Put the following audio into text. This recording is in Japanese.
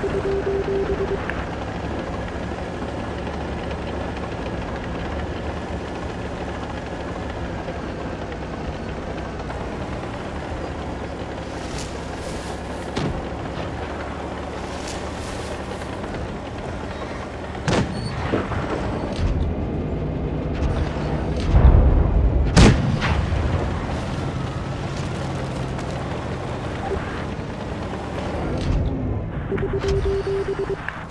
どどどどどど。どどどどどどど。